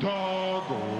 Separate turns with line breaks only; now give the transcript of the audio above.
Dog.